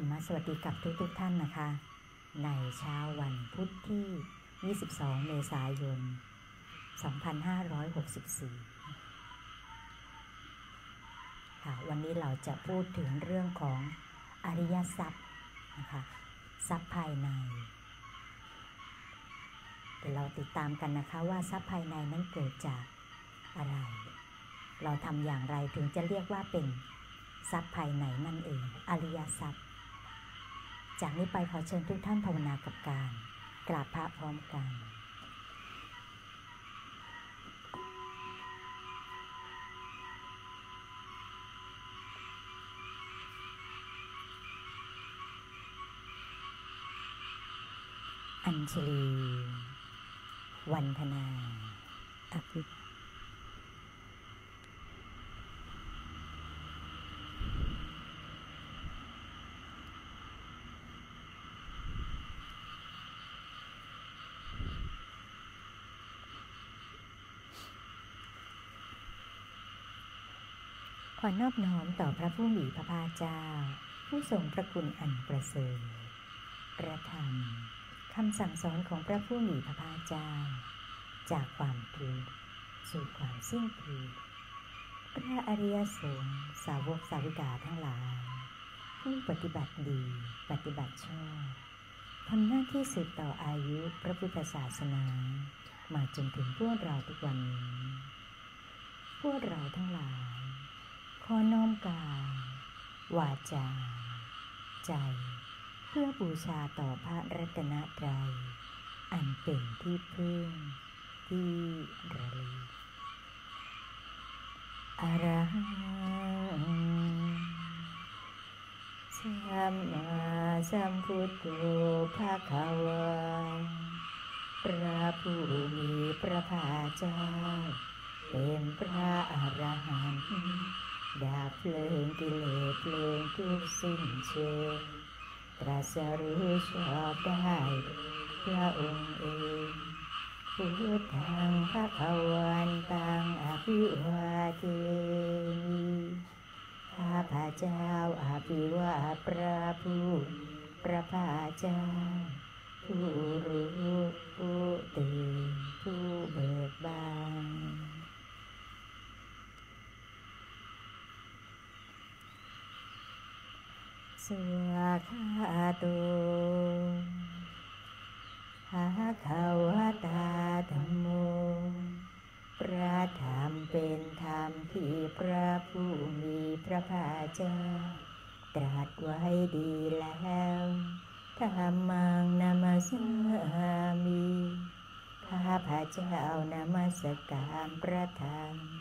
รรมสวัสดีกับทุกทุกท่านนะคะ ในเช้าวันพุธที่ 22 เมษายน 2564 ค่ะ วันนี้เราจะพูดถึงเรื่องของอริยทรัพย์นะคะทรัพย์ภายใน เดี๋ยวเราติดตามกันนะคะว่าทรัพย์ภายในนั้นเกิดจากอะไร เราทำอย่างไรถึงจะเรียกว่าเป็นทรัพย์ภายในนั่นเอง อริยทรัพย์ จากนี้ไปขอเชิญทุกท่านภาวนากับการ กราบพระพร้อมกัน อัญชลี วันธนาอภิ ขอนอบน้อมต่อพระผู้มีพระภาคเจ้า ผู้ทรงพระคุณอันประเสริฐพระธรรมคำสั่งสอนของพระผู้มีพระภาคเจ้า จากความทุกข์สู่ความสิ้นทุกข์พระอริยสงฆ์สาวกสาวิกาทั้งหลาย ผู้ปฏิบัติดีปฏิบัติชอบทำหน้าที่สืบต่ออายุพระพุทธศาสนา มาจนถึงพวกเราทุกวันนี้พวกเราทั้งหลาย ขอน้อมกายวาจา ใจ เพื่อบูชาต่อพระรัตนตรัย อันเป็นที่พึ่งที่ระลึกอรหังสัมมาสัมพุทโธภาคาวาพระผู้มีพระภาคเจ้า เป็นพระอรหันต์ ดาบเพลิงกิเลสเพลิงทุกสิ้นเชิงตรัสรู้ชอบได้พระองค์เองพุทธังพระขวันตังอภิวาเทมิข้าพระเจ้าอภิวาพระผู้พระภาเจ้าผู้รู้ผู้ตื่นผู้เบิกบาน สวาคาโตหาขาวตาธรรมโมพระธรรมเป็นธรรมที่พระผู้มีพระภาคเจ้าตรัสไว้ดีแล้วธรรมังนามาสามีข้าพระเจ้านมัสการพระธรรม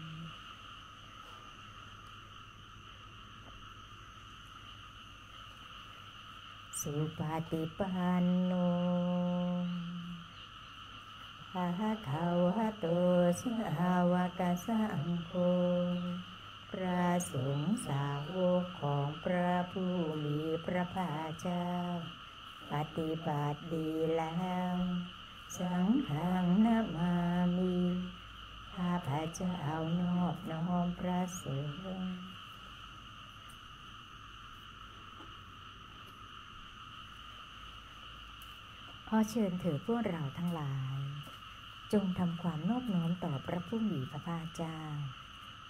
สุปฏิปันโนภะคะวะโตสาวกสังโฆ พระสงฆ์สาวกของพระผู้มีพระภาคเจ้า ปฏิบัติดีแล้ว สังฆังนามามิข้าพระเจ้านอบน้อมพระสงฆ์ ขอเชิญเถิดพวกเราทั้งหลาย จงทำความนอบน้อมต่อพระผู้มีพระภาคเจ้า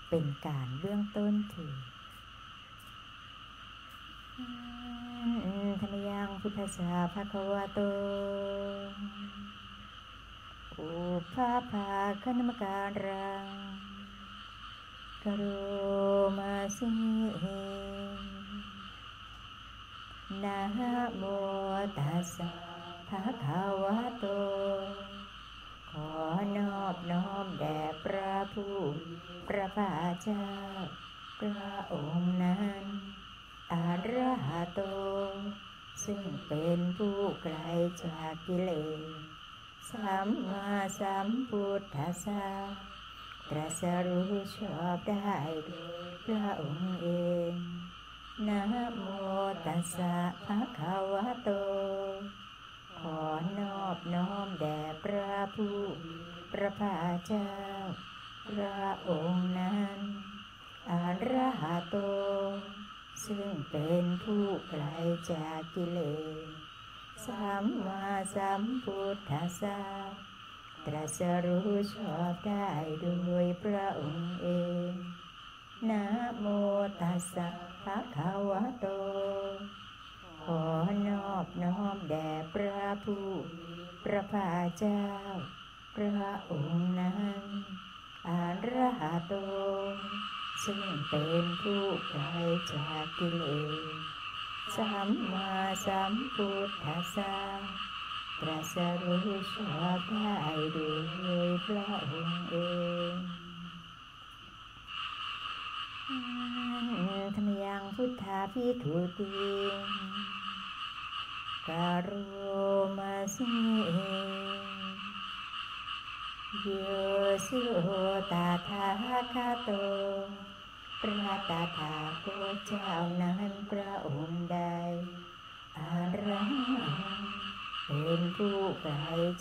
เป็นการเบื้องต้นเถิดธรรมยังพุทธสาภะควะโตอุปาภาคณมการังกโรมาสินะโมตัสสะ ภะคะวะโต ขอนอบน้อมแด่พระผู้พระภาเจ้า พระองค์นั้นอารหัตโต ซึ่งเป็นผู้ไกลจากกิเลสสัมมาสัมพุทธัสสะตรัสรู้ชอบได้โดยพระองค์เองนะโมตัสสะภะคะวะโต ขอนอบน้อมแด่พระผู้พระภาเจ้า พระองค์นั้นอารหัตโต ซึ่งเป็นผู้ไกลจากกิเลสสัมมาสัมพุทธัสสะตรัสรู้ชอบได้โดยพระองค์เอง นะโมตัสสะภะคะวะโต อนอบน้อมแด่พระผู้พระภาเจ้า พระองค์นั้นอาระหะโต ซึ่งเป็นผู้ไกลจากกิเลสสัมมาสัมพุทธัสสะตรัสรู้ชอบได้โดยพระองค์เองธรรมยังพุทธาพิถุติ กโรมาสิโยสุตาทาคาโตพระตาถาคตเจ้านั้นพระองค์ใดอารังเป็นผู้ไกล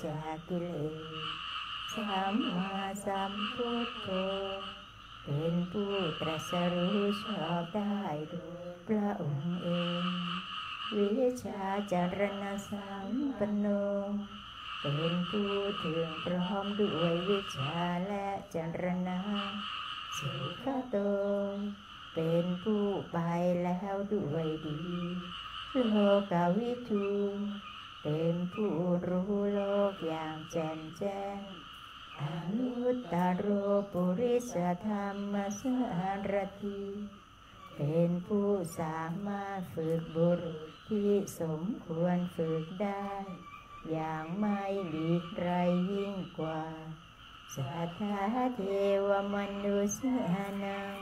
จากกิเลสสัมมาสัมพุทโธเป็นผู้ตรัสรู้ชอบได้โดยพระองค์เอง วิชาจารณสัมปันโนเป็นผู้ถึงพร้อมด้วยวิชาและจารณะสุขโต เป็นผู้ไปแล้วด้วยดีโลกาวิทูเป็นผู้รู้โลกอย่างแจ่มแจ้งอนุตตโรปุริสธรรมสารที เป็นผู้สามารถฝึกบุรุษที่สมควรฝึกได้ อย่างไม่หลีกไรยิ่งกว่า สัทธาเทวมนุษย์นัง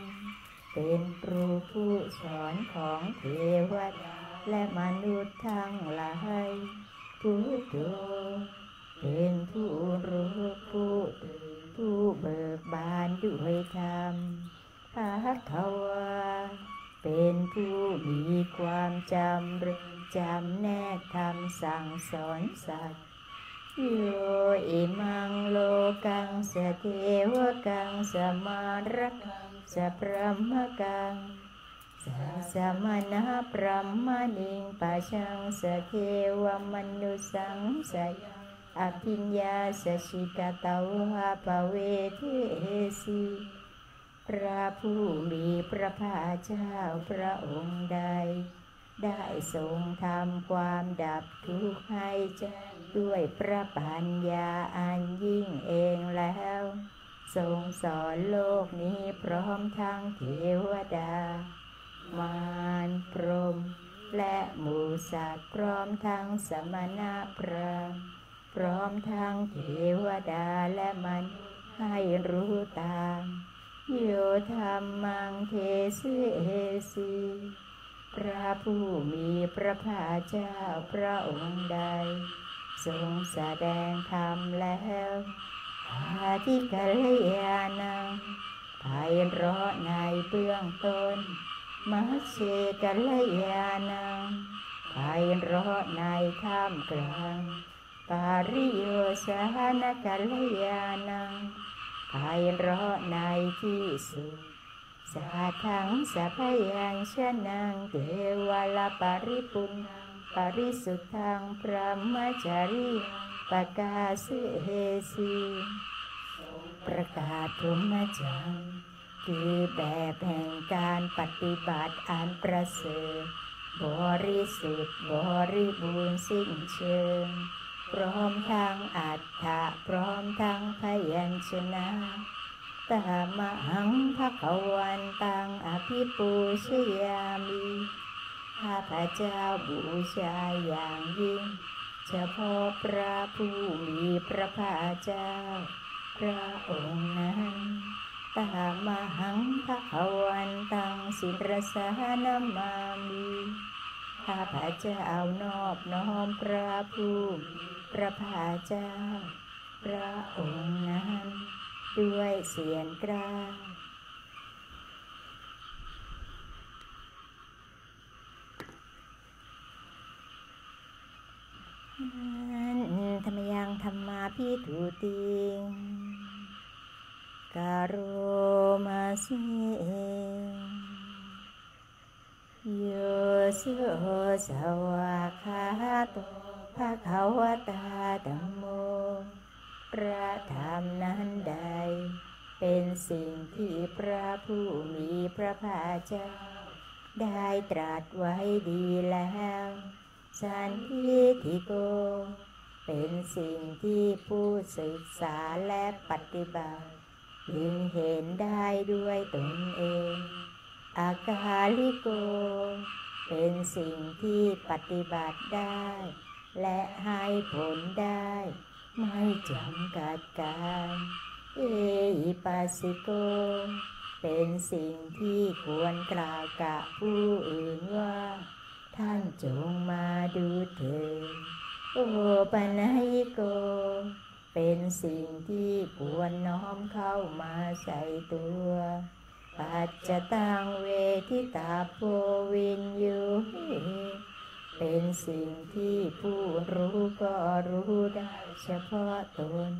เป็นครูผู้สอนของเทวดาและมนุษย์ทั้งหลายพุทโธเป็นผู้รู้ผู้ตื่นผู้เบิกบานด้วยธรรม ภาควาเป็นผู้มีความจำรึกจำแนกธรรมสั่งสอนสัตว์โยอิมังโลกังสเทวกังสมารักังสพรหมกังสสมณะพรหมนิงปัชังสเทวมนุสังสยอภิญญาสชิกตาวาปเวเทสี พระผู้มีพระภาคเจ้าพระองค์ใด ได้ทรงทำความดับทุกข์ให้แจ้งด้วยพระปัญญาอันยิ่งเองแล้ว ทรงสอนโลกนี้พร้อมทั้งเทวดา มารพรม และหมูสัตว์พร้อมทั้งสมณะพราหมณ์พร้อมทั้งเทวดาและมันษย์ให้รู้ตาม โยธรรมังเทเสสีพระผู้มีพระภาคเจ้าพระองค์ใด ทรงแสดงธรรมแล้วอาทิกัลยาณังไพเราะในเบื้องต้น มัชเชกัลยาณังไพเราะในท่ามกลาง ปาริโยสานกัลยาณัง ไพเราะในที่สุดสาทังสัพยัญชนะเทวลปาริปุณปริสุทธังพระมจารีปกาสิเฮสีประกาศพรหมจรรย์คือแบบแห่งการปฏิบัติอันประเสริฐบริสุทธิ์บริบูรณ์สิ้นเชิง พร้อมทั้งอัฏฐะพร้อมทั้งพยัญชนะตามหังภะคะวันตังอภิปูชยามิข้าพระเจ้าบูชาอย่างยิ่ง เฉพาะพระผู้มีพระภาคเจ้า พระองค์นั้นตามหังภะคะวันตังสิรสานามามิข้าพระเจ้านอบน้อมพระผู้มี พระภาเจ้า พระองค์นั้น ด้วยเสียงกล้าธรรมยังธรรมาพิถูติงกาโรมาสิโยโสสวาคาโต ภะคะวตาธัมโม พระธรรมนั้นใด เป็นสิ่งที่พระผู้มีพระภาคเจ้า ได้ตรัสไว้ดีแล้ว สันทิทิโก เป็นสิ่งที่ผู้ศึกษาและปฏิบัติยึงเห็นได้ด้วยตนเอง อากาลิโก เป็นสิ่งที่ปฏิบัติได้ และให้ผลได้ ไม่จำกัดการเอปัสสิโก เป็นสิ่งที่ควรกล่าวกับผู้อื่นว่า ท่านจงมาดูเถิดโอปัญญิโก เป็นสิ่งที่ควรน้อมเข้ามาใส่ตัวปัจจตังเวทิตาโพวินยูหิ เป็นสิ่งที่ผู้รู้ก็รู้ได้เฉพาะตน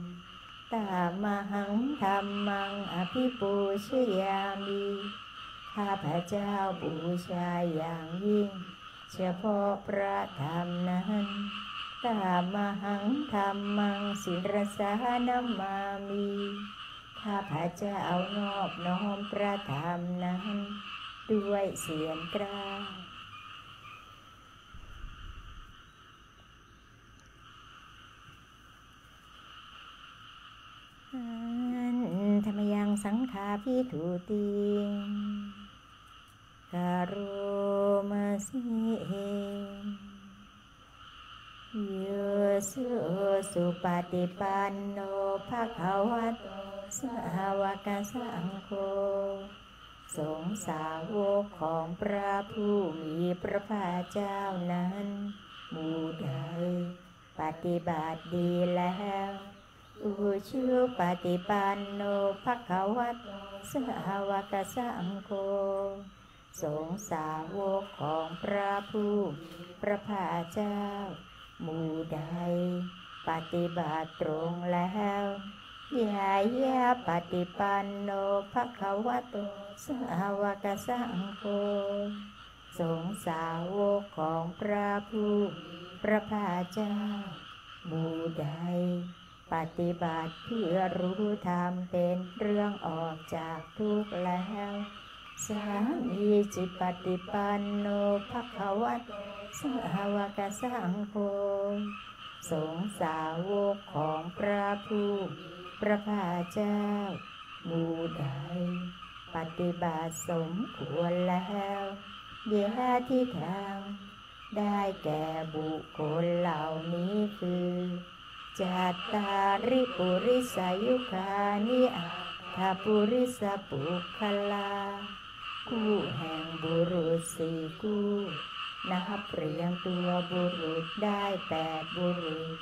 ตามหังธรรมังอภิปูชยามิข้าพระเจ้าบูชาอย่างยิ่ง เฉพาะพระธรรมนั้นตามหังธรรมังศิรสานามามีข้าพระเจ้านอบน้อมพระธรรมนั้น ด้วยเสียงกล้าว อัน ธรรมยังสังขาพิถูติการุมาสิเโยสุสุปฏิปันโนภะคะวะโตสาวกสังโฆสงสาวกของพระผู้มีพระภาคเจ้านั้น มูใดปฏิบัติดีแล้ว อุชุปฏิปันโนภะคะวะโตสาวกสังโฆสงสาวกของพระผู้พระภาเจ้า หมู่ใด ปฏิบัติตรงแล้วยายาปฏิปันโนภะคะวะโตสาวกสังโฆสงสาวกของพระผู้พระภาเจ้าหมู่ใด ปฏิบัติเพื่อรู้ธรรมเป็นเรื่องออกจากทุกข์แล้วสามีจิตปฏิปันโนภะควะโตสาวกสังโฆสงสาวกของพระผู้พระภาเจ้า หมู่ใด ปฏิบัติสมควรแล้วเดียที่ทาง ได้แก่บุคคลเหล่านี้คือ จัตตาริปุริสายุคานิอัตถปุริสปุคลา คู่แห่งบุรุษสี่คู่นับเรียงตัวบุรุษได้แปดบุรุษ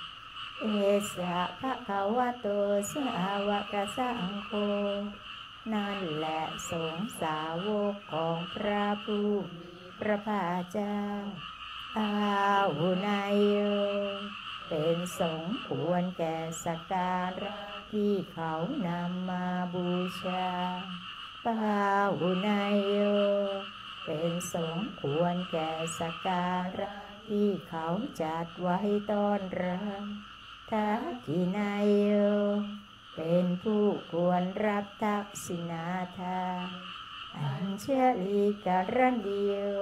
เอสะภะคะวะโตสาวกสังโฆนั่นแหละสงสาวกของพระผู้พระภาเจ้าอาหุนายโย เป็นสงฆ์ควรแก่สกการะที่เขานำมาบูชาปาหุนายโย เป็นสงฆ์ควรแก่สกการะที่เขาจัดไว้ต้อนรับทักขินายโย เป็นผู้ควรรับทักษิณาทาอัญเชลีการันเดียว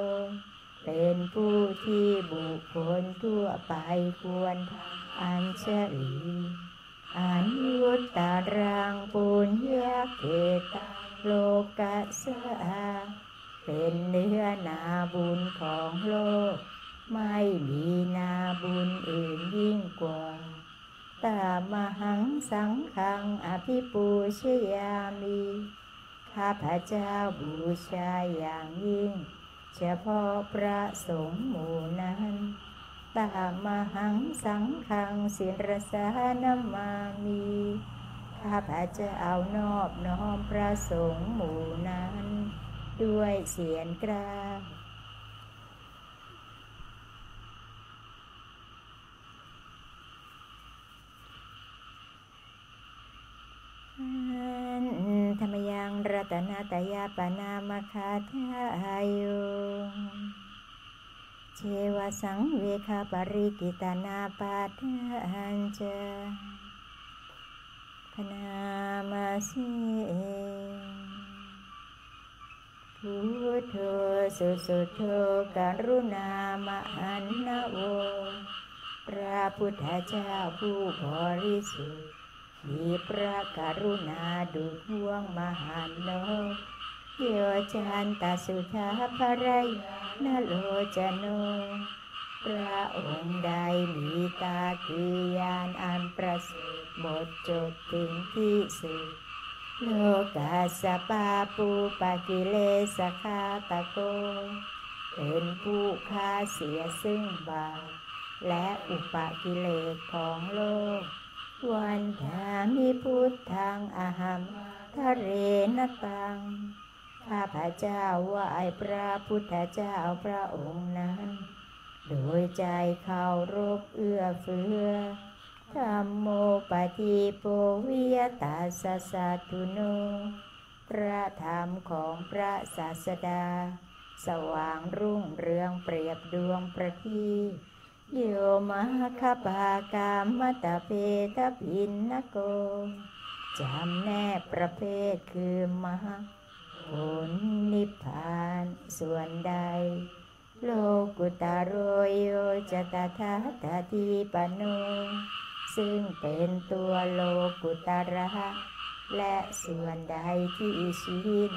เป็นผู้ที่บุคคลทั่วไปควรทำอัญเชลีอันยุตตารังปุญญาเกตาโลกัสสาเป็นเนื้อนาบุญของโลก ไม่มีนาบุญอื่นยิ่งกว่าตามหังสังขังอภิปูชยามี ข้าพระเจ้าบูชาอย่างยิ่ง เฉพาะพระสงฆ์หมู่นั้นตามหังสังขังศิรสานามามีข้าพเจ้านอบน้อมพระสงฆ์หมู่นั้น ด้วยเสียงกล้าว อันธรรมยังรั ตนาตยาปนามคาทายโยเชวสังเวคาปริกิตานาปาทันเจพนามาสิพุทโธสุสุโธกรุณามหันนโวพระพุทธเจ้าผู้บริสุทธิ์ มีพระกรุณาดุจห่วงมหันโลกโยจันตสุธาภรยนโลจโน พระองค์ใดมีตาคือยานอันประเสริฐหมดจดถึงที่สุด โลกาสปาปูปากิเลสคาตะโก เป็นผู้ฆ่าเสียซึ่งบาปและอุปกิเลสของโลก วันทามิพุทธังอาหัมทะเรนตัง ข้าพระเจ้าไหว้พระพุทธเจ้าพระองค์นั้น โดยใจเคารพเอื้อเฟื้อธรรมโมปฏิโปวิยตาสสะตุโน พระธรรมของพระศาสดา สว่างรุ่งเรืองเปรียบดวงประทีป โยมะคปากามตะเพทพินนโกจำแนกประเภทคือมหาผลนิพพานส่วนใด โลกุตาโรโยจตถาตติปโนซึ่งเป็นตัวโลกุตระและส่วนใดที่ชีวิต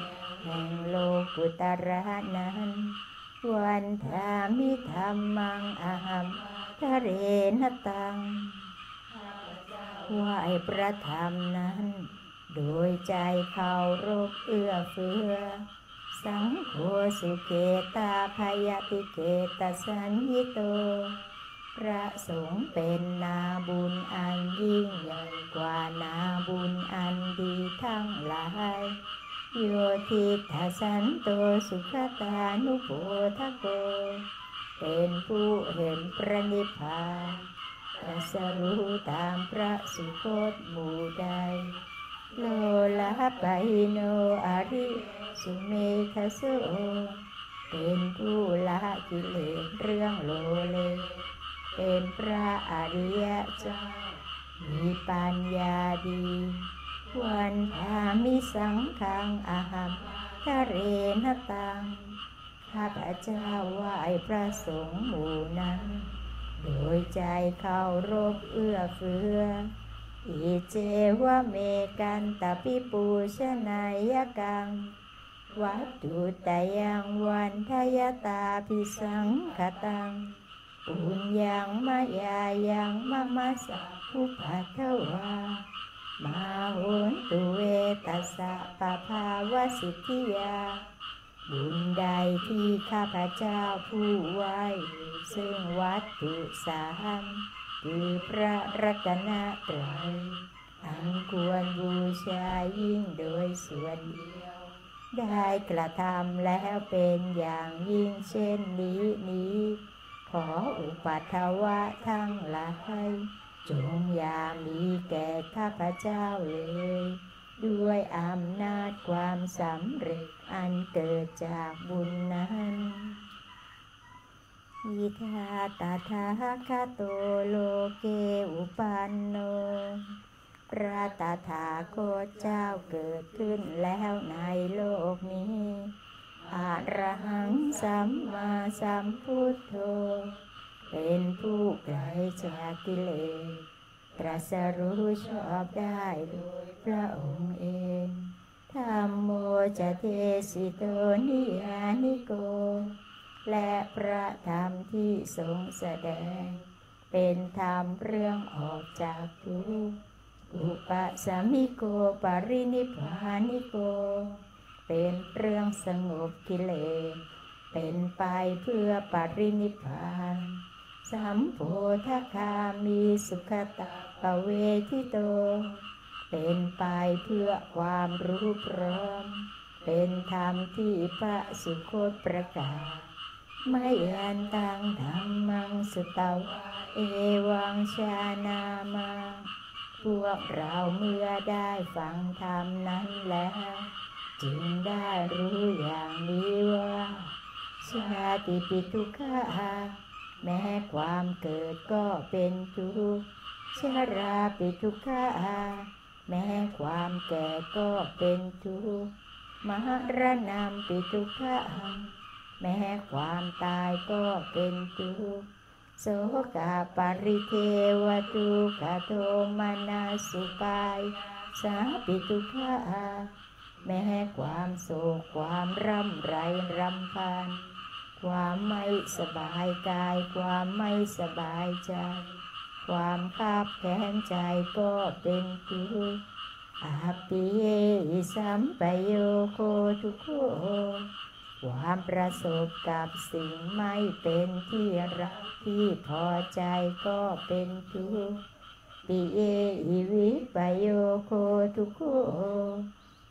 แห่งโลกุตระนั้น วันธามิธรรมังอาหัมทะเรนตังไหวพระธรรมนั้น โดยใจเคารพเอื้อเฟื้อ สังโฆสุเกตาพยติเกตสัญญิโต พระสงฆ์เป็นนาบุญอันยิ่งใหญ่กว่านาบุญอันดีทั้งหลาย โยทิทัสันโตสุขตานุโพทโกเป็นผู้เห็นพระนิพพานตรัสรู้ตามพระสุคตหมู่ใดโลละปะหิโนอาริสุเมทโสเป็นผู้ละกิเลสเรื่องโลเล เป็นพระอริยเจ้ามีปัญญาดี วันทามิสังขังอาหัมทะเรนตัง ข้าพเจ้าไหว้พระสงฆ์หมู่นั้น โดยใจเคารพเอื้อเฟื้อ อิเจวะเมกันตปิปูชนายกัง วัตถุตยังวันทยตาพิสังขตังปุญญังมายายังมะมะสะภุปัทวา มาโหนตุเวตัสสะปะภาวสิทธิยา บุญใดที่ข้าพเจ้าผู้ไหวซึ่งวัตถุสามคือพระรัตนตรัยอันควรบูชายิ่งโดยส่วนเดียว ได้กระทำแล้วเป็นอย่างยิ่งเช่นนี้นี้ ขออุปัทวะทั้งหลาย จงอย่ามีแก่ข้าพเจ้าเลย ด้วยอำนาจความสำเร็จอันเกิดจากบุญนั้นอิทาตถาคาโตโลเกอุปันโน พระตาถาคตเจ้าเกิดขึ้นแล้วในโลกนี้ อาระหังสัมมาสัมพุทโธ เป็นผู้ไกลจากกิเลสตรัสรู้ชอบได้โดยพระองค์เองธรรมโมจะเทสิโตนิยานิโก และพระธรรมที่ทรงแสดง เป็นธรรมเรื่องออกจากทุกข์อุปสมิโกปรินิพานิโก เป็นเรื่องสงบกิเลสเป็นไปเพื่อปรินิพพาน สัมโพธคามีสุขตะปะเวทิโต เป็นไปเพื่อความรู้พร้อม เป็นธรรมที่พระสุคตประกาศ ไม่ยันตังธรรมังสุตาวเอวังชานามา พวกเราเมื่อได้ฟังธรรมนั้นแล้วจจึงได้รู้อย่างนี้ว่า ชาติปิทุกขา แม้ความเกิดก็เป็นทุกข์ชราปิทุกขาแม้ความแก่ก็เป็นทุกข์มรณะปิทุกขาแม้ความตายก็เป็นทุกข์โสกาปริเทวทุกขโทมานาสุปายสาปิทุกขาแม้ความโศกความร่ำไรรำพัน ความไม่สบายกาย ความไม่สบายใจ ความคาบแค้นใจก็เป็นทุกข์อาปิเยสัมปโยโคทุกโคความประสบกับสิ่งไม่เป็นที่รักที่พอใจก็เป็นทุกข์ปิเยอิวิปโยโคทุกโค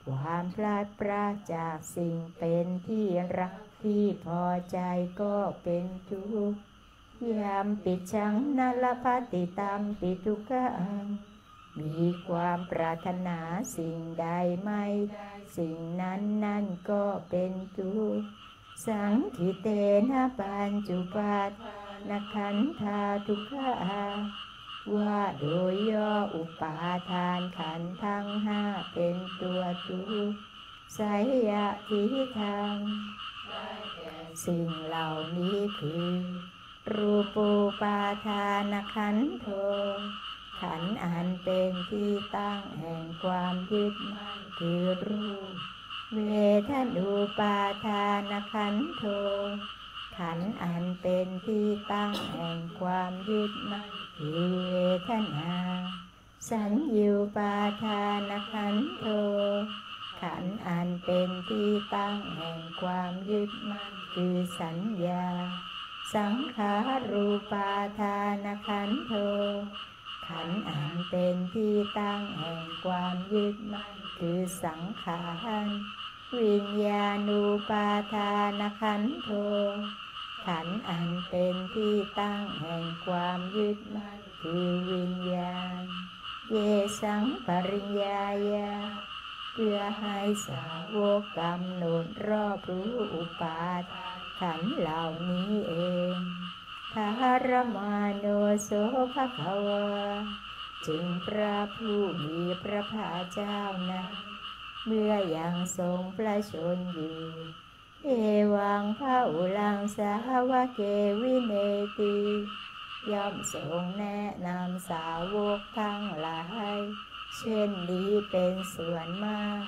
ความพลาดพลาดจากสิ่งเป็นที่รักที่พอใจก็เป็นทุกข์ยามปิดชังนลพัติตามปิทุกขังมีความปรารถนาสิ่งใดไม่ได้สิ่งนั้นนั่นก็เป็นทุกข์สังคิเตนะปัญจุปัฏนขันธาทุกขาว่าโดยย่ออุปาทานขันทั้งห้าเป็นตัวทุกข์ไสยะทิทาง สิ่งเหล่านี้คือ รูปูปาทานขันโทขันอันเป็นที่ตั้งแห่งความยึดมั่นคือรูป เวทนูปาทานขันโทขันอันเป็นที่ตั้งแห่งความยึดมั่นคือเวทนา สัญญูปาทานขันโท ขันอันเป็นที่ตั้งแห่งความยึดมั่นคือสัญญา สังขารูปาทานขันโท ขันอันเป็นที่ตั้งแห่งความยึดมั่นคือสังขารวิญญาณูปาทานขันโท ขันอันเป็นที่ตั้งแห่งความยึดมั่นคือวิญญาณ เยสังปริญญายา พื่อให้สาวกกำหนดรอบรู้อุปาทขันธ์เหล่านี้เองทารมาโนโสภควาจึงพระผู้มีพระภาคเจ้านั้นเมื่อยังทรงประชนอยู่ เอวังพระอุลังสาวะเกวิเนติย่อมทรงแนะนำสาวกทั้งหลาย เช่นนี้เป็นส่วนมาก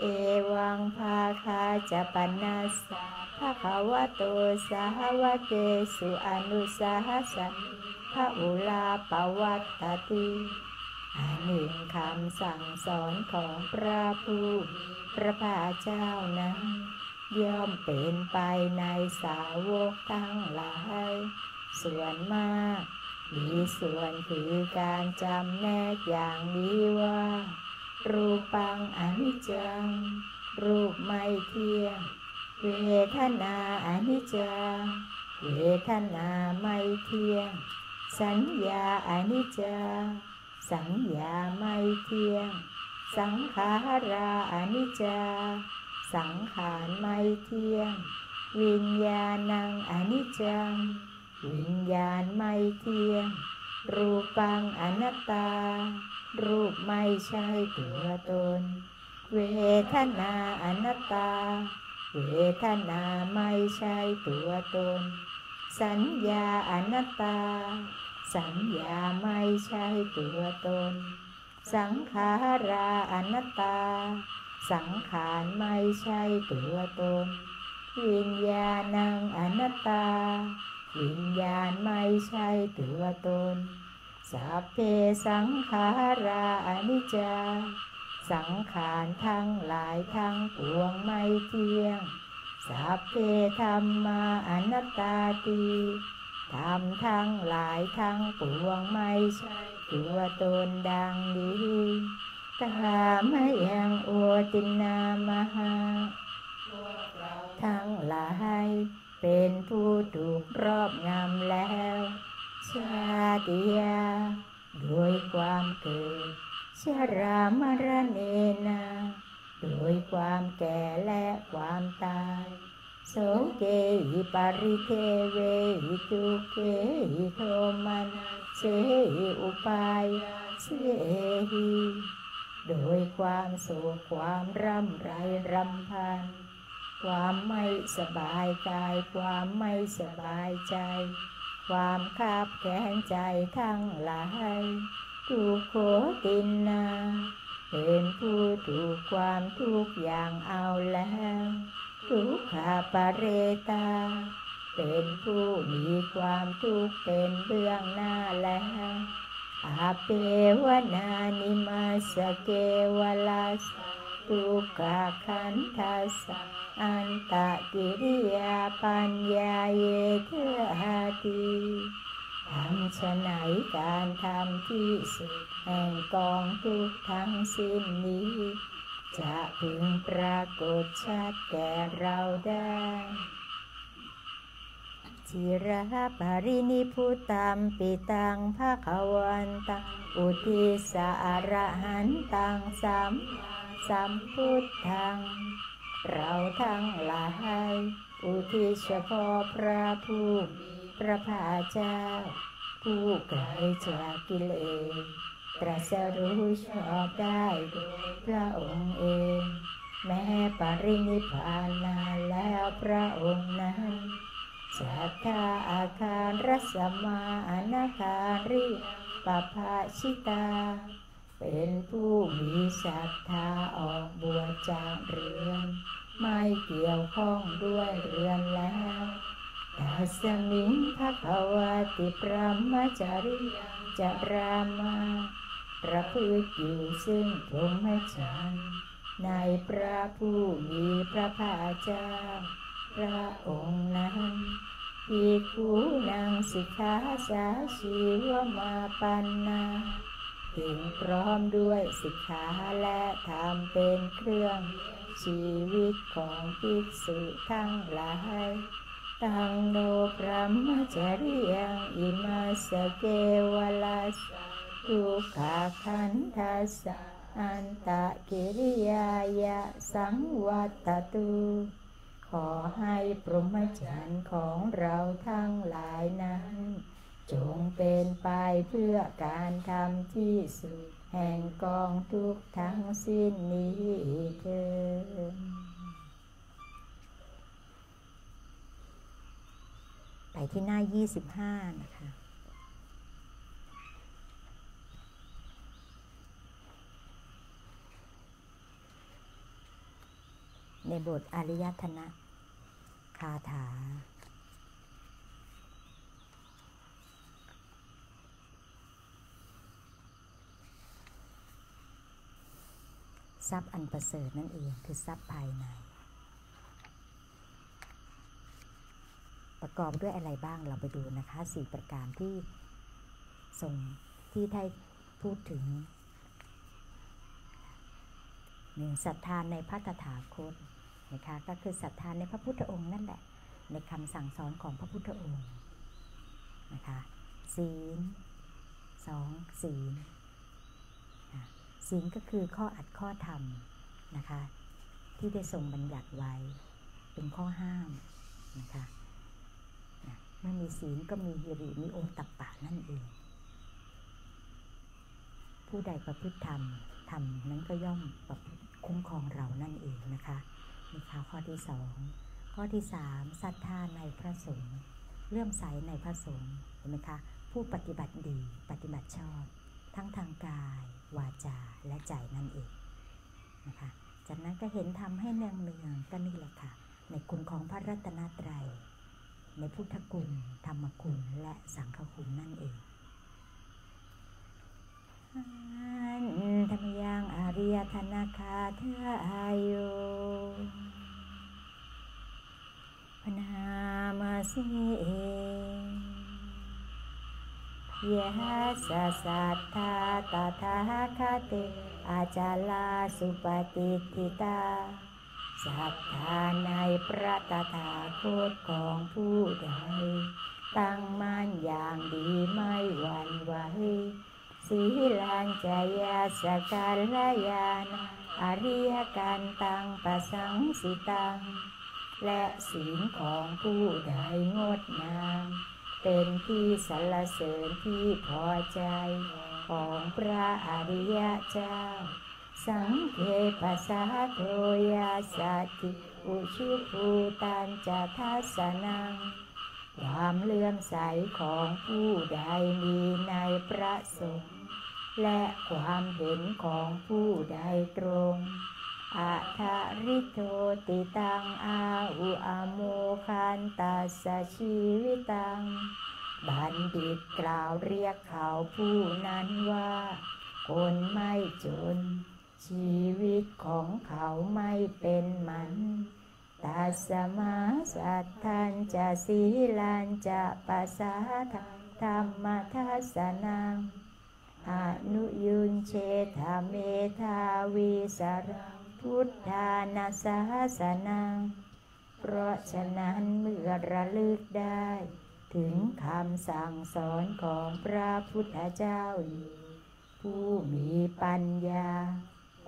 เอวังภาคาจะปนัสสะภะคะวะโตสาวะเกสุอนุสาสันพระอุลาปวัตตติอันหนึ่งคำสั่งสอนของพระผู้พระภาเจ้านั้น ย่อมเป็นไปในสาวกทั้งหลาย ส่วนมาก มีส่วนคือการจำแนกอย่างนี้ว่า รูปังอนิจจัง รูปไม่เที่ยง เวทนาอนิจจัง เวทนาไม่เที่ยง สัญญาอนิจจัง สัญญาไม่เที่ยง สังขาราอนิจจาสังขารไม่เที่ยง วิญญาณังอนิจจัง วิญญาณไม่เที่ยง รูปังอนัตตา รูปไม่ใช่ตัวตน เวทนาอนัตตา เวทนาไม่ใช่ตัวตน สัญญาอนัตตา สัญญาไม่ใช่ตัวตน สังขาราอนัตตา สังขารไม่ใช่ตัวตน วิญญาณังอนัตตา วิญญาณไม่ใช่ตัวตน สัพเพสังขาราอนิจจา สังขารทั้งหลายทั้งปวงไม่เที่ยง สัพเพธรรมาอนัตตาติธรรมทั้งหลายทั้งปวงไม่ใช่ตัวตนดังนี้ตามยังโอตินามหาทั้งหลาย เป็นผู้ถูกรอบงำแล้วชาติยาโดยความเกิดชรามรณเนนาโดยความแก่และความตายโสเกหิปาริเทเวหิตุเกหิโทมันเสหิอุปายเสหิโดยความโศกความร่ำไรรำพัน ความไม่สบายกาย ความไม่สบายใจ ความขับแค้นใจทั้งหลายทุกโคตินนาเป็นผู้ถูกความทุกอย่างเอาแล้วทุกขาปเรตา เป็นผู้มีความทุกข์เป็นเบื้องหน้าแล้วอาเปวนานิมาสเกวลาส ทุกขาขันทัสสะอันตะกิริยาปัญญาเยเทหาติทำฉะไหนการทำที่สุดแห่งกองทุกทั้งสิ้นนี้ จะพึงปรากฏชัดแก่เราได้จิระปารินิพุตัมปิตังภาควันตังอุทิสาอรหันตังสัม สัมพุทธัง เราทั้งหลายอุทิศเฉพาะพระผู้พระภาเจ้า ผู้ไกลจากกิเลสตรัสรู้ชอบได้โดยพระองค์เอง แม้ปรินิพานนานแล้วพระองค์นั้นสัทธาอาคารรัสมาอนาคาริปภาชิตา เป็นผู้มีศรัทธาออกบวชจากเรือน ไม่เกี่ยวข้องด้วยเรือนแล้วตัสมิงภวติพระมจริยจะรามาประพฤติอยู่ซึ่งพรหมจรรย์ในพระผู้มีพระภาคเจ้า พระองค์นั้นอีกูนางสิกขาสาชีวมาปันนา ถึงพร้อมด้วยสิกขาและธรรมเป็นเครื่อง ชีวิตของภิกษุทั้งหลาย ตังโนพระมจริยังอิมาสเกวลาสทุกขาขันทัสสะอันตะกิริยายะสังวัตตุขอให้พรหมจรรย์ของเราทั้งหลายนั้น จงเป็นไปเพื่อการทำที่สุด แห่งกองทุกทั้งสิ้นนี้เถิดไปที่หน้า 25 นะคะ ในบทอริยธนะ คาถา ทรัพย์อันประเสริฐนั่นเองคือทรัพย์ภายใน ประกอบด้วยอะไรบ้างเราไปดูนะคะสี่ประการที่ส่งที่ได้พูดถึงหนึ่งศรัทธาในพระตถาคตนะคะก็คือศรัทธาในพระพุทธองค์นั่นแหละ ในคำสั่งสอนของพระพุทธองค์นะคะศีลสองศีล ศีลก็คือข้ออัดข้อธรรมนะคะ ที่ได้ทรงบัญญัติไว้ เป็นข้อห้ามนะคะเมื่อมีศีลก็มีฮิริมีโอตัปปะนั่นเอง ผู้ใดประพฤติธรรมธรรมนั้นก็ย่อมประพฤติคุ้มครองเรานั่นเองนะคะนี่ค่ะข้อที่สองข้อที่สามศรัทธาในพระสงฆ์เลื่อมใสในพระสงฆ์เห็นไหมคะผู้ปฏิบัติดีปฏิบัติชอบ ทั้งทางกาย วาจาและใจนั่นเองนะคะจากนั้นก็เห็นทำให้เนืองเนืองก็นี่แหละค่ะ ในคุณของพระรัตนตรัย ในพุทธคุณ ธรรมคุณและสังฆคุณนั่นเองธรรมยังอริยธนาคาเทอายุพนามาสิ ยะสัสสัทธาตถาคติ อาจาลาสุปฏิทิตาศรัทธาในพระตถาคตของผู้ใด ตั้งมั่นอย่างดีไม่หวั่นไหวสีลันจยาสกาลยานออริยกันตังปะสังสิตัง และศีลของผู้ใดงดงาม เป็นที่สรรเสริญที่พอใจ ของพระอริยเจ้า สังเกปัสสะโทยาสัตติอุชุภูตันจะทัสนัง ความเลื่อมใสของผู้ใดมีในพระสงฆ์และความเห็นของผู้ใดตรง อัทาริโตติตังอาอุอโมคันตัสชีวิตัง บัณฑิตกล่าวเรียกเขาผู้นั้นว่า คนไม่จน ชีวิตของเขาไม่เป็นมันตัสมาสัทธันจะสีลันจะปัสสาทธรรมทัสนังอนุยุนเชธเมธาวิสรัง พุทธานาสาสนัง เพราะฉะนั้นเมื่อระลึกได้ ถึงคำสั่งสอนของพระพุทธเจ้า ผู้มีปัญญา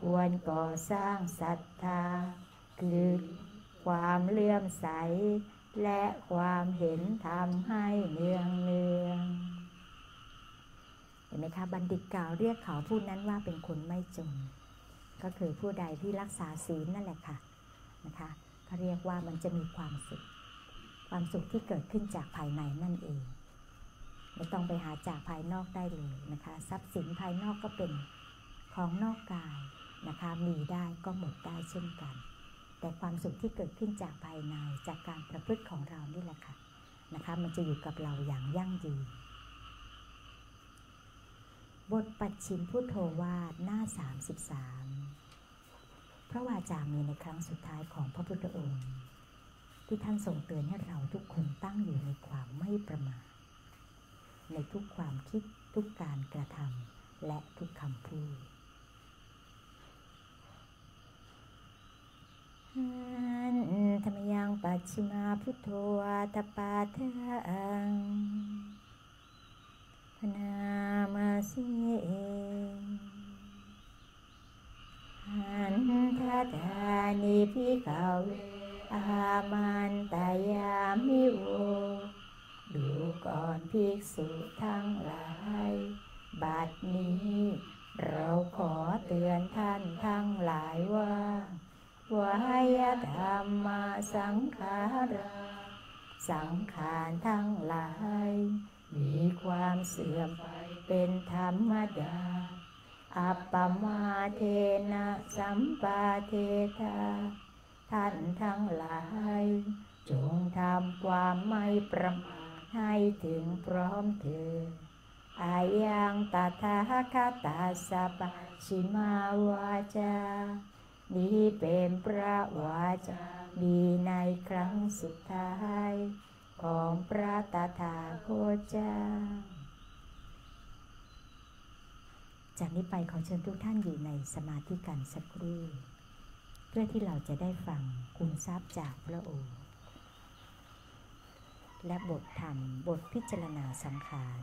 ควรก่อสร้างศรัทธา คือความเลื่อมใส และความเห็นธรรมให้เนืองเนืองเห็นไหมคะบัณฑิตกล่าวเรียกเขาผู้นั้นว่าเป็นคนไม่จน ก็คือผู้ใดที่รักษาศีลนั่นแหละค่ะนะคะเขาเรียกว่ามันจะมีความสุข ความสุขที่เกิดขึ้นจากภายในนั่นเองไม่ต้องไปหาจากภายนอกได้เลยนะคะ ทรัพย์สินภายนอกก็เป็นของนอกกายนะคะ มีได้ก็หมดได้เช่นกัน แต่ความสุขที่เกิดขึ้นจากภายในจากการประพฤติของเรานี่แหละค่ะนะคะ มันจะอยู่กับเราอย่างยั่งยืนบทปัดชิมพุทโธวาทหน้า 33 ระวาจามีในครั้งสุดท้ายของพระพุทธองค์ ที่ท่านทรงเตือนให้เราทุกคนตั้งอยู่ในความไม่ประมาทในทุกความคิดทุกการกระทำและทุกคำพูดหันธรรมยังปัจฉิมาพุทโธวาตปาทังพนามาสิ หันทัตานิพิกาวอามันตายามิโวดูก่อนภิกษุทั้งหลาย บัดนี้ เราขอเตือนท่านทั้งหลายว่าวายธรรมาสังขาราสังขารทั้งหลาย มีความเสื่อมไปเป็นธรรมดา อัปปมาเทนะสัมปาเทธาท่านทั้งหลาย จงทำความไม่ประมาทให้ถึงพร้อมเถิดอายังตถาคตาสปปชิมาวาจา นี้เป็นพระวาจามีในครั้งสุดท้าย ของพระตถาคตเจ้า จากนี้ไปขอเชิญทุกท่านอยู่ในสมาธิกันสักครู่ เพื่อที่เราจะได้ฟังคุณทรัพย์จากพระโอษฐ์และบทธรรมบทพิจารณาสังขาร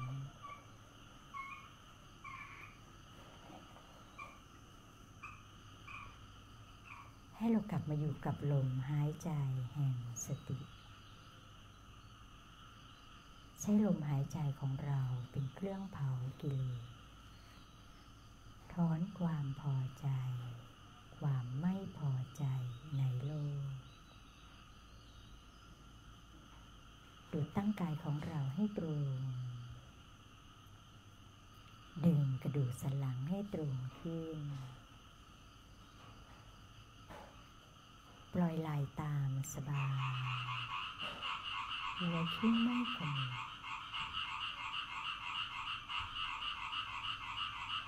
ให้เรากลับมาอยู่กับลมหายใจแห่งสติ ใช้ลมหายใจของเราเป็นเครื่องเผากิเลส ถอนความพอใจ ความไม่พอใจในโลก ดูตั้งกายของเราให้ตรง ดึงกระดูกสันหลังให้ตรงขึ้น ปล่อยไหลตามสบายหัวขึ้นไม่ขมวด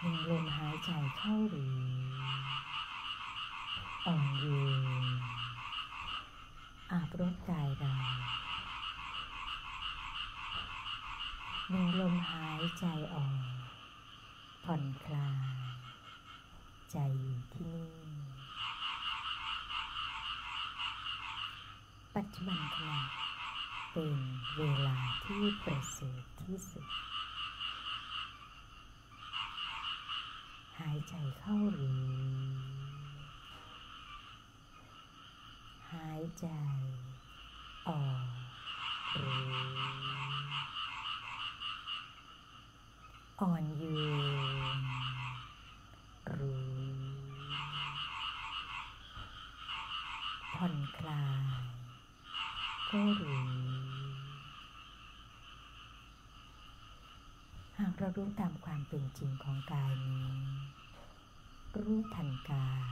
ดึงลมหายใจเข้าหรืออ่อนโยนอาบรดกายเราดึงลมหายใจออก ผ่อนคลาย ใจอยู่ที่นี่ ปัจจุบันขณะเป็นเวลาที่ประเสริฐที่สุด หายใจเข้าหรือหายใจออกหรืออ่อนยืนหรือผ่อนคลายก็รู้ รู้ตามความเป็นจริงของกายนี้ รู้ทันกาย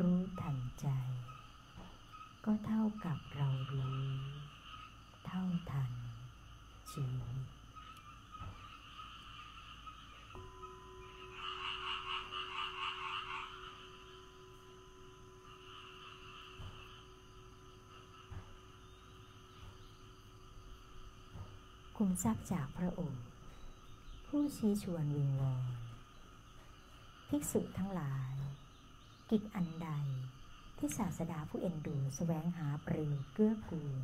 รู้ทันใจ ก็เท่ากับเรารู้ เท่าทันชีวิตคุมทรัพย์จากพระองค์ ผู้ชี้ชวนวิงวอนภิกษุทั้งหลาย กิจอันใดที่ศาสดาผู้เอ็นดูแสวงหาประโยชน์เกื้อกูล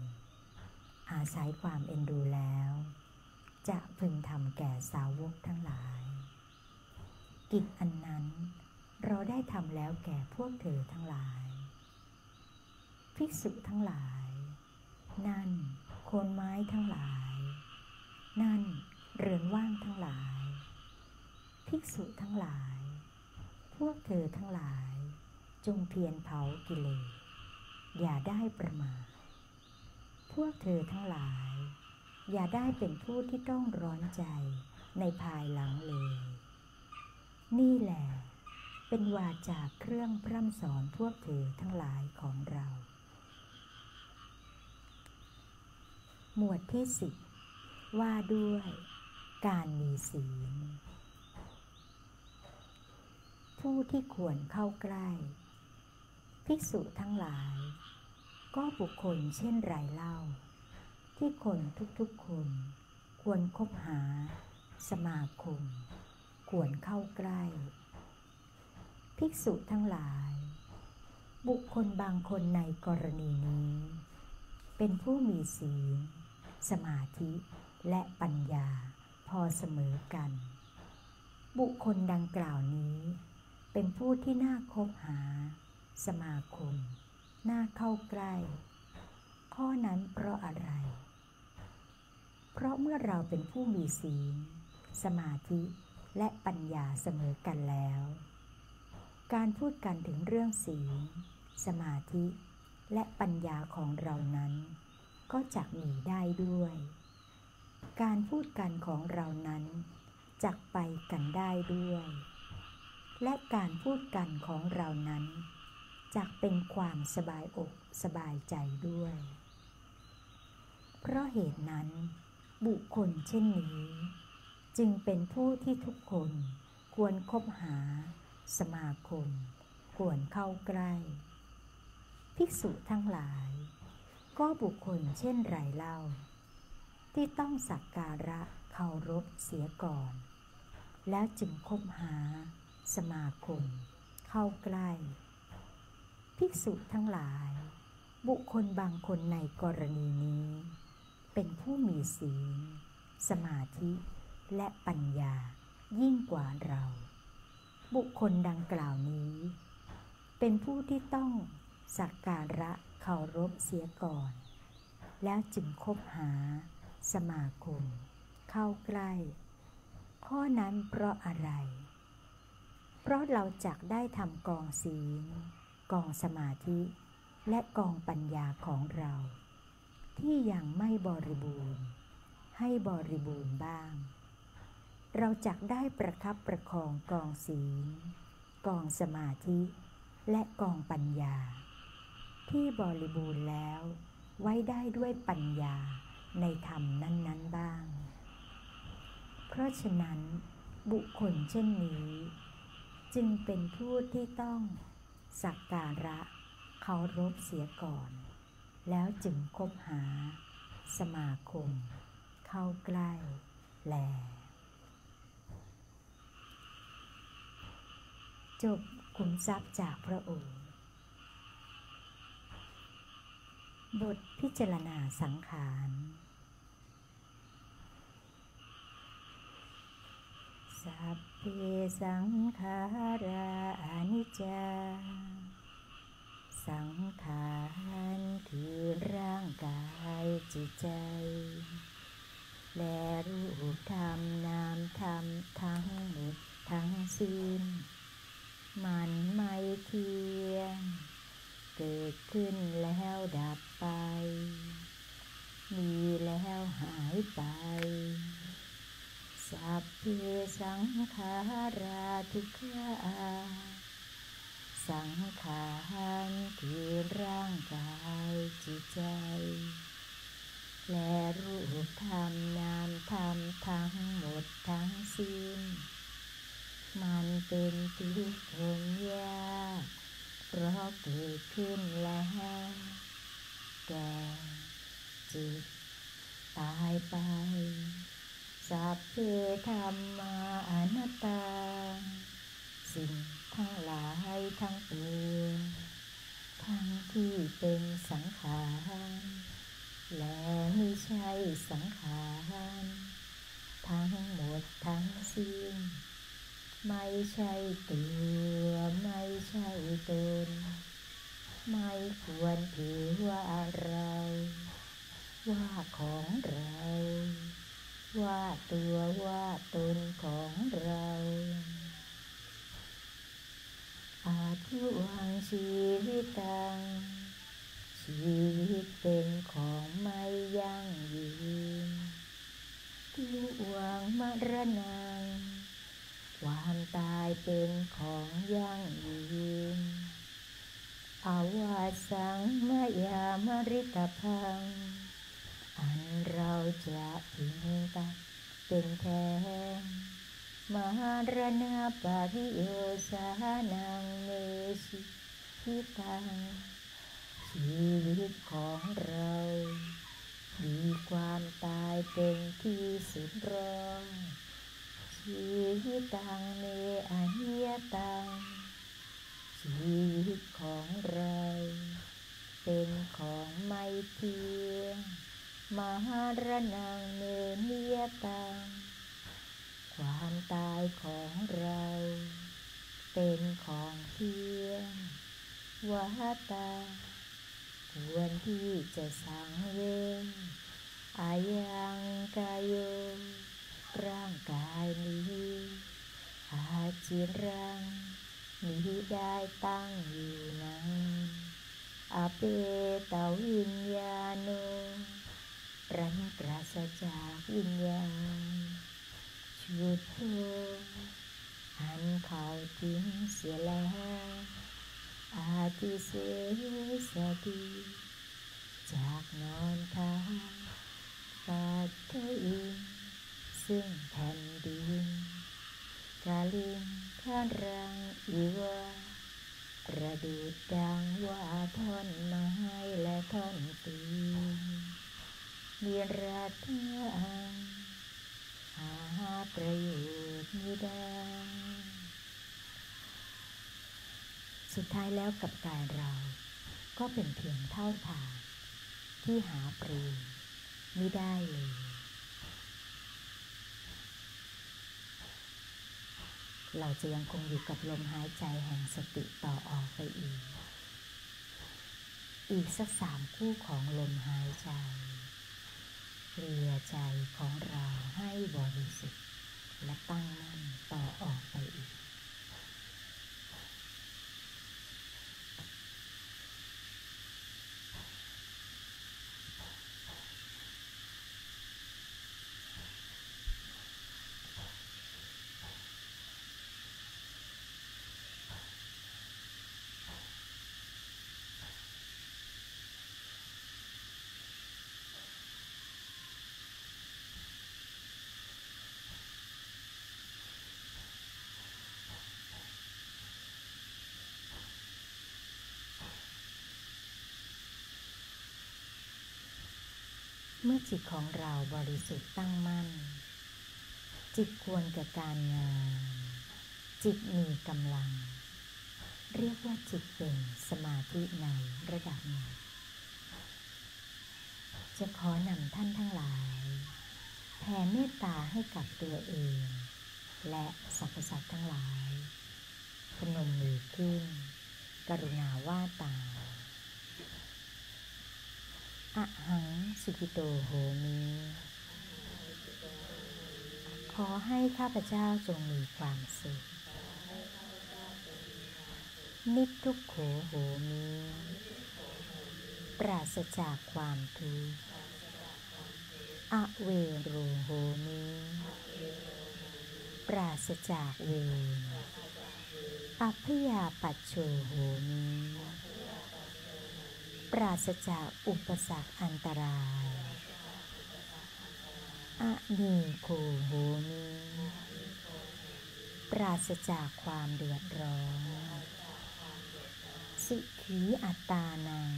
อาศัยความเอ็นดูแล้ว จะพึงทำแก่สาวกทั้งหลาย กิจอันนั้นเราได้ทำแล้วแก่พวกเธอทั้งหลาย ภิกษุทั้งหลาย นั่นโคนไม้ทั้งหลาย นั่น เรือนว่างทั้งหลาย ภิกษุทั้งหลาย พวกเธอทั้งหลาย จงเพียรเผากิเลส อย่าได้ประมาท พวกเธอทั้งหลาย อย่าได้เป็นผู้ที่ต้องร้อนใจในภายหลังเลย นี่แหละเป็นวาจาเครื่องพร่ำสอนพวกเธอทั้งหลายของเรา หมวดที่สิบว่าด้วย การมีศีล ผู้ที่ควรเข้าใกล้ ภิกษุทั้งหลาย ก็บุคคลเช่นไรเล่า ที่คนทุกๆคน ควรคบหา สมาคม ควรเข้าใกล้ ภิกษุทั้งหลาย บุคคลบางคนในกรณีนี้ เป็นผู้มีศีลสมาธิและปัญญา พอเสมอกัน บุคคลดังกล่าวนี้ เป็นผู้ที่น่าคบหา สมาคม น่าเข้าใกล้ ข้อนั้นเพราะอะไร เพราะเมื่อเราเป็นผู้มีศีล สมาธิและปัญญาเสมอกันแล้ว การพูดกันถึงเรื่องศีล สมาธิและปัญญาของเรานั้น ก็จะมีได้ด้วย การพูดกันของเรานั้นจักไปกันได้ด้วย และการพูดกันของเรานั้นจักเป็นความสบายอกสบายใจด้วย เพราะเหตุนั้นบุคคลเช่นนี้ จึงเป็นผู้ที่ทุกคนควรคบหา สมาคม ควรเข้าใกล้ ภิกษุทั้งหลาย ก็บุคคลเช่นไรเล่า ที่ต้องสักการะเคารพเสียก่อน แล้วจึงคบหา สมาคม เข้าใกล้ ภิกษุทั้งหลาย บุคคลบางคนในกรณีนี้ เป็นผู้มีศีล สมาธิและปัญญายิ่งกว่าเรา บุคคลดังกล่าวนี้ เป็นผู้ที่ต้องสักการะเคารพเสียก่อน แล้วจึงคบหา สมาคม เข้าใกล้ ข้อนั้นเพราะอะไร เพราะเราจักได้ทำกองศีล กองสมาธิ และกองปัญญาของเรา ที่ยังไม่บริบูรณ์ ให้บริบูรณ์บ้าง เราจักได้ประคับประคองกองศีล กองสมาธิ และกองปัญญา ที่บริบูรณ์แล้วไว้ได้ด้วยปัญญา ในธรรมนั้น ๆบ้าง เพราะฉะนั้น บุคคลเช่นนี้ จึงเป็นผู้ที่ต้องสักการะเคารพเสียก่อน แล้วจึงคบหา สมาคม เข้าใกล้แลจบขุมทรัพย์จากพระองค์บทพิจารณาสังขาร สัพเพสังขาราอนิจจา สังขารคือร่างกายจิตใจ และรูปธรรมนามธรรมทั้งหมดทั้งสิ้น มันไม่เที่ยง เกิดขึ้นแล้วดับไป มีแล้วหายไป สัพเพสังขาราทุกขาสังขารคือร่างกายจิตใจ และรูปธรรมนามธรรมทั้งหมดทั้งสิ้น มันเป็นทุกข์ทนยากเพราะเกิดขึ้นแล้วแก่จิตตายไป สัพเพธรรมาอนัตตา สิ่งทั้งหลายทั้งปวงทั้งที่เป็นสังขารและไม่ใช่สังขารทั้งหมดทั้งสิ้น ไม่ใช่ตัวไม่ใช่ตนไม่ควรถือว่าเราว่าของเรา ว่าตัวว่าตนของเราอาทุวังชีวิตตัง ชีวิตเป็นของไม่ยั่งยืนทุวังมรณัง ความตายเป็นของยั่งยืนอาวาสังมายามริตพัง อันเราจะพิงกันเป็นแท้มหารณาปาริโยสานังเมสิทิตังชีวิตของเรามีความตายเป็นที่สุดรองชีวิตตังเมอนิยตัง ชีวิตของเรา เป็นของไม่เที่ยง มหารนังเมนิยตัง ความตายของเรา เป็นของเที่ยงวาตาควรที่จะสังเวยอายังกายโยร่างกายนี้อาจิรังมิได้ตั้งอยู่นั้นอาเปตวิญญาโน รันปราศจากวิญญาณชุดโทหันเขาทิ้งเสียแล้วอาทิเสสดีจากนอนทางปาเทอินซึ่งแผ่นดินกาลิงข้านรังอีวาประดุดดังว่าท่อนไม้และท่อนตีน มีราทางหาประโยชน์ไม่ได้ สุดท้ายแล้วกับกายเรา ก็เป็นเพียงเท่าทางที่หาปรีไม่ได้เลยเราจะยังคงอยู่กับลมหายใจแห่งสติต่อออกไปอีก อีกสักสามคู่ของลมหายใจ เรียใจของเราให้บริสุทธิ์และตั้งมั่นต่อออกไปอีก จิตของเราบริสุทธิ์ตั้งมั่น จิตควรแก่การงาน จิตมีกำลัง เรียกว่าจิตเป็นสมาธิในระดับหนึ่งจะขอนำท่านทั้งหลายแผ่เมตตาให้กับตัวเอง และสรรพสัตว์ทั้งหลายพนมมือขึ้น กรุณาว่าตาม อะหังสุขิโตโหมิขอให้ข้าพเจ้าจงมีความสุข นิทุกโขโหมิ ปราศจากความทุกข์อเวโรโหมิ ปราศจากเวรอัพยาปัจโชโหมิ ราศจากอุปสรรคอันตรายอะนีโคโหมิปราศจากความเดือดร้อน สุขีอัตตานัง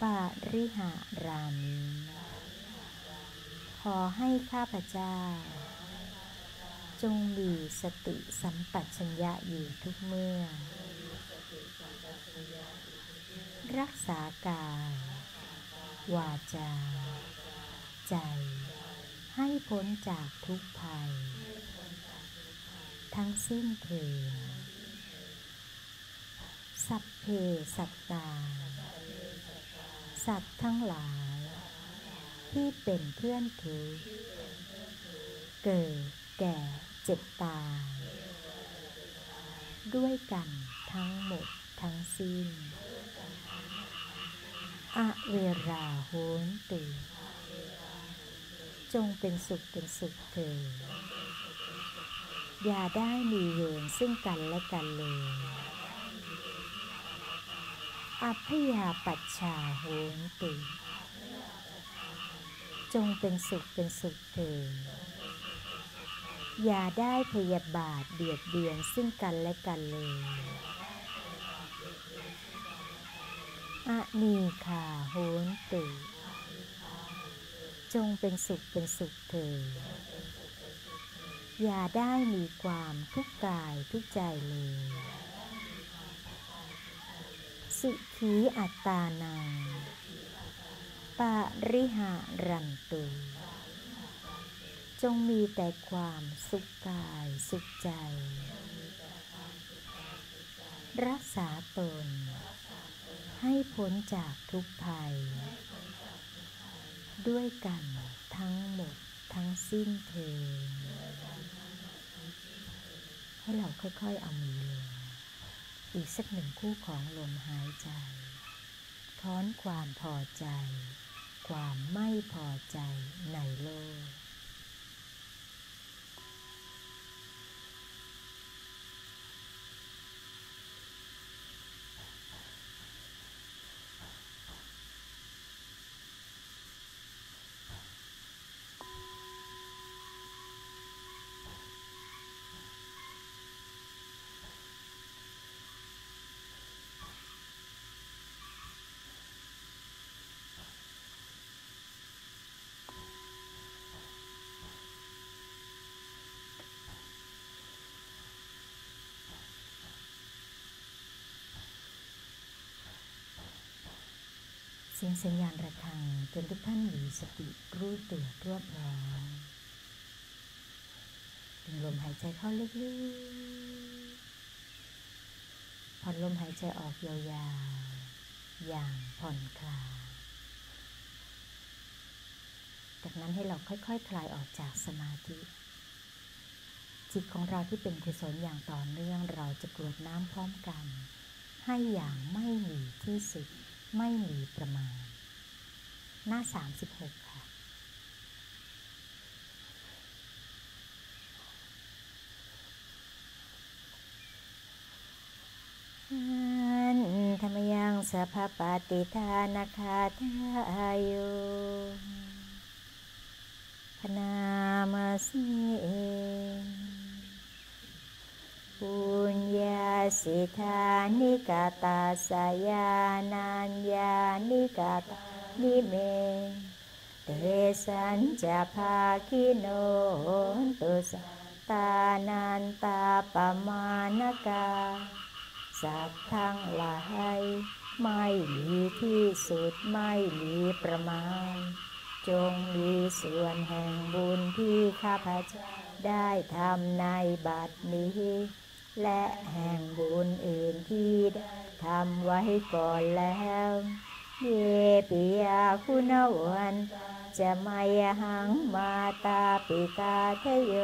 ปาริหารามิขอให้ข้าพเจ้า จงมีสติสัมปชัญญะอยู่ทุกเมื่อ รักษากาย วาจา ใจ ให้พ้นจากทุกภัย ทั้งสิ้นเถิดสัพเพสัตตา สัตว์ทั้งหลาย ที่เป็นเพื่อนทุกเกิดแก่เจ็บตาย ด้วยกันทั้งหมดทั้งสิ้น อะเวราโหนตุจงเป็นสุขเป็นสุขเถิดอย่าได้มีเวรซึ่งกันและกันเลยอัพยาปัชชาโหนตุจงเป็นสุขเป็นสุขเถิดอย่าได้พยาบาทเบียดเบียนซึ่งกันและกันเลย อะนีคาโหนตุจงเป็นสุขเป็นสุขเถิดอย่าได้มีความทุกข์กายทุกใจเลย สุขีอัตตานังปาริหารันตุจงมีแต่ความสุขกายสุขใจ รักษาตน ให้พ้นจากทุกภัย ด้วยกันทั้งหมดทั้งสิ้นเทินให้เราค่อยๆเอามือลง อีกสักหนึ่งคู่ของลมหายใจถอนความพอใจ ความไม่พอใจในโลก เสียงสัญญาณระฆังจนทุกท่านมีสติรู้ตัวรวบร้อนดึงลมหายใจเข้าลึกๆผ่อนลมหายใจออกยาวๆอย่างผ่อนคลายจากนั้นให้เราค่อยๆคคลายออกจากสมาธิ จิตของเราที่เป็นกุศลอย่างต่อเนื่องเราจะกรวดน้ำพร้อมกัน ให้อย่างไม่มีที่สุด ไม่มีประมาณ หน้า 36 ค่ะ ธรรมยังสัพพปฏิทานาคาทายุพนามาสิ ปุญญาสิทานิกาตาสยานัญญานิกาตานิเมเตสัญจะภาคิโนตุสตานันตาปมานกา สัตว์ทั้งหลายไม่มีที่สุดไม่มีประมาณ จงมีส่วนแห่งบุญที่ข้าพเจ้าได้ทำในบัดนี้ และแห่งบุญอื่นที่ได้ทำไว้ก่อนแล้วเยปิยาคุณวันจะมายหังมาตาปิตาเทโย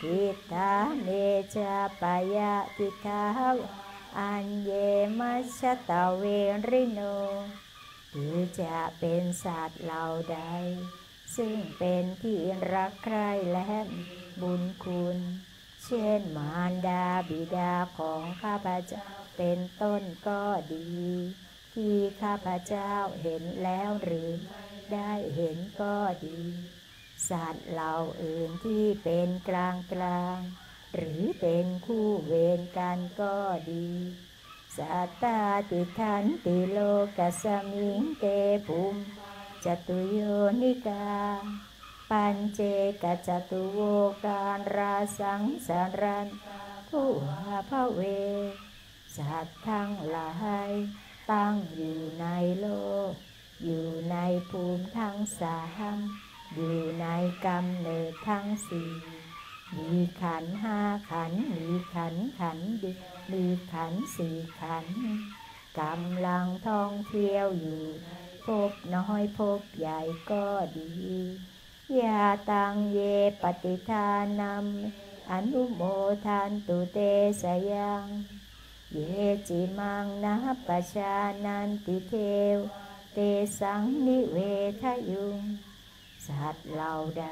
ทิตาเนจาปายะทิทาอันเยมัชตะเวริโนหรือจะเป็นสัตว์เหล่าใด ซึ่งเป็นที่รักใคร่และบุญคุณ เช่นมารดาบิดาของข้าพเจ้าเป็นต้นก็ดี ที่ข้าพเจ้าเห็นแล้วหรือได้เห็นก็ดี สัตว์เหล่าอื่นที่เป็นกลางกลางหรือเป็นคู่เวรกันก็ดีสัตตาติทันติโลกัสมิงเตภูมิจตุโยนิกา ปัญเจกจตุโวการราสังสารันผู้หาพระเว สัตว์ทั้งหลายตั้งอยู่ในโลก อยู่ในภูมิทั้งสามอยู่ในกำเนิดทั้งสี่มีขันห้าขัน มีขันขันดิมีขันสี่ขันกำลังท่องเที่ยวอยู่ พบน้อยพบใหญ่ก็ดี ยาตังเยปฏิทานัมอนุโมทานตุเตสยังเยจิมังนาปชานันติเทว เตสังนิเวทยุง สัตว์เหล่าใด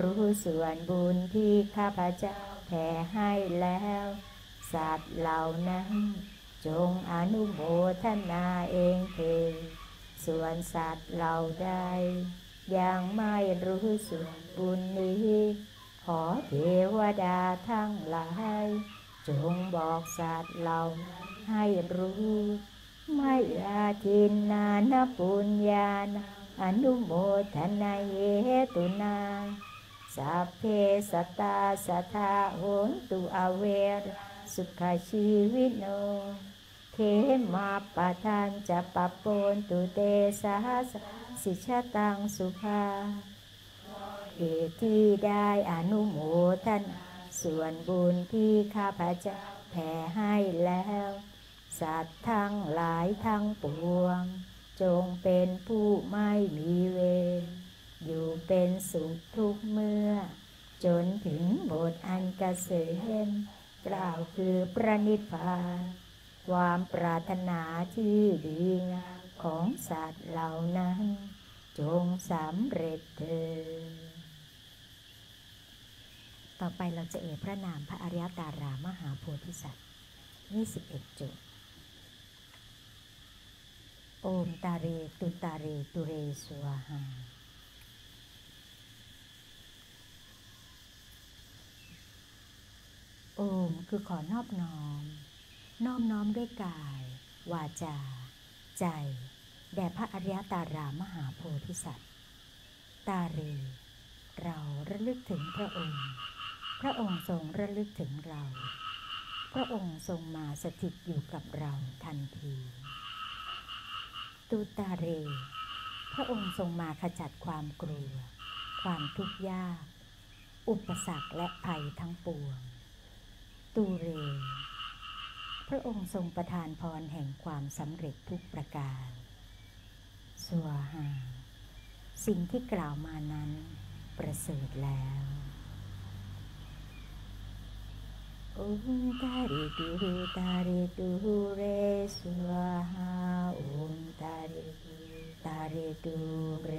รู้ส่วนบุญที่ข้าพเจ้าแผ่ให้แล้ว สัตว์เหล่านั้น จงอนุโมทนาเองเถิดส่วนสัตว์เหล่าใด ยังไม่รู้ส่วนบุญนี้ ขอเทวดาทั้งหลายจงบอกสัตว์เราให้รู้ ไม่อาทินนานปุญญาณอนุโมทนาเยตุนาสัพเพสตตาสัทาโหนตุอเวรสุขชีวิโน เทมาปทานจะปะปนตุเตสาส สิชาตังสุภาเหตุที่ได้อนุโมทนาส่วนบุญที่ข้าพเจ้าแผ่ให้แล้ว สัตว์ทั้งหลายทั้งปวง จงเป็นผู้ไม่มีเวรอยู่เป็นสุขทุกเมื่อ จนถึงบทอันกเกษมกล่าวคือประนิพพานความปรารถนาที่ดีงามของสัตว์เหล่านั้น จงสำเร็จเถิดต่อไปเราจะเอ่ยพระนามพระอริยตารามหาโพธิสัตว์21จุดโอมตาเรตุตาเรตุเรสวาหาโอมคือขอนอบน้อม น้อมน้อมด้วยกาย วาจา ใจ แด่พระอริยตารามหาโพธิสัตว์ ตาเร เราระลึกถึงพระองค์ พระองค์ทรงระลึกถึงเรา พระองค์ทรงมาสถิตอยู่กับเราทันที ตูตาเร พระองค์ทรงมาขจัดความกลัว ความทุกข์ยาก อุปสรรคและภัยทั้งปวง ตูเร พระองค์ทรงประทานพรแห่งความสำเร็จทุกประการ สวาหา สิ่งที่กล่าวมานั้น ประเสริฐแล้วโอมตาริตูตาริตูเรสวาหาโอมตาริตูตาริตูเร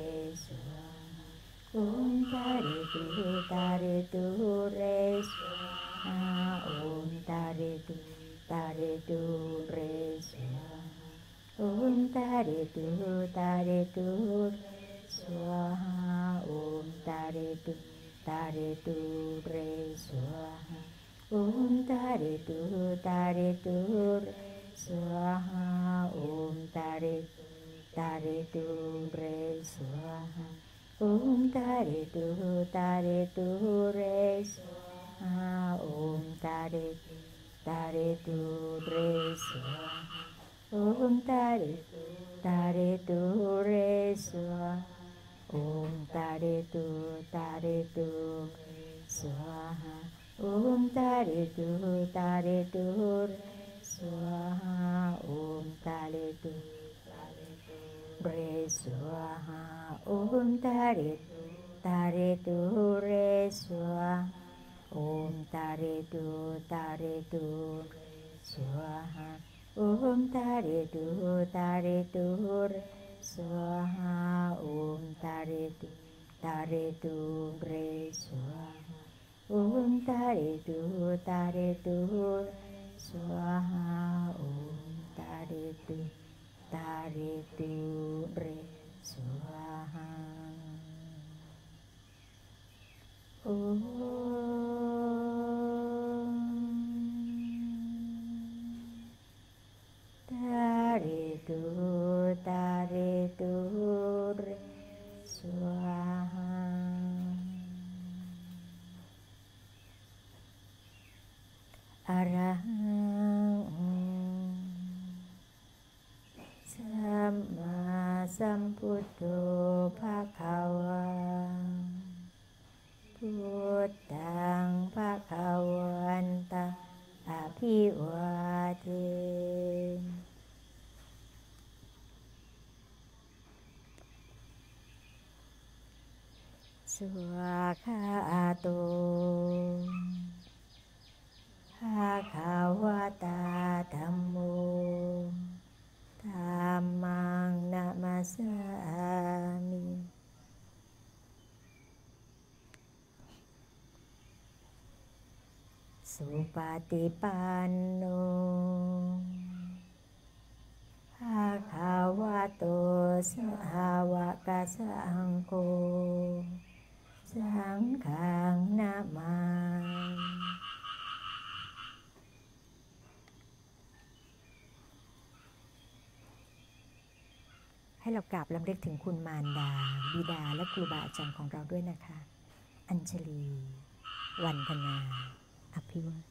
สวาหาโอมตาริตูตาริตูเรสวาหาโอมตาริตูตาริตูเรสวา หาโอมตาริตูตาริตูเรสวาหาโอมต 옴다리 다리 두레수아 옴다리 두 다리 두 수아하 옴다리 두 다리 두 수아하 옴다리 두 레수아하 옴다리 다리 두 레수아 옴다리 두 다리 두 수아하 Om Tare Tu Tare Tu Re Swaha Om Tare Tu เรสวหาโอมตาเรตุตาเรตุเรสวาโอมตาเรตุตาเรตุสวหาโอมตาเรตุตาเรตุเรสวหาโอมตาเรตุตาเรตุเรสวา Om Tare Tu Tare Tu Swaha Om Tare Tu Tare Tu Re Swaha Om Tare Tu Tare Tu Re Swaha อะระหังสัมมาสัมพุทโธภะคะวาพุทธังภะคะวันตังอภิวาเท สวคาโตภาคาวตาธัมโมธัมมังนามาสามิสุปฏิปันโน ภาคาวะโตสหวกสังโฆสังฆังนามา ให้เรา กราบลำลึกถึงคุณมารดา บิดาและครูบาอาจารย์ของเราด้วยนะคะ อัญชลี วันธนา อภิวัต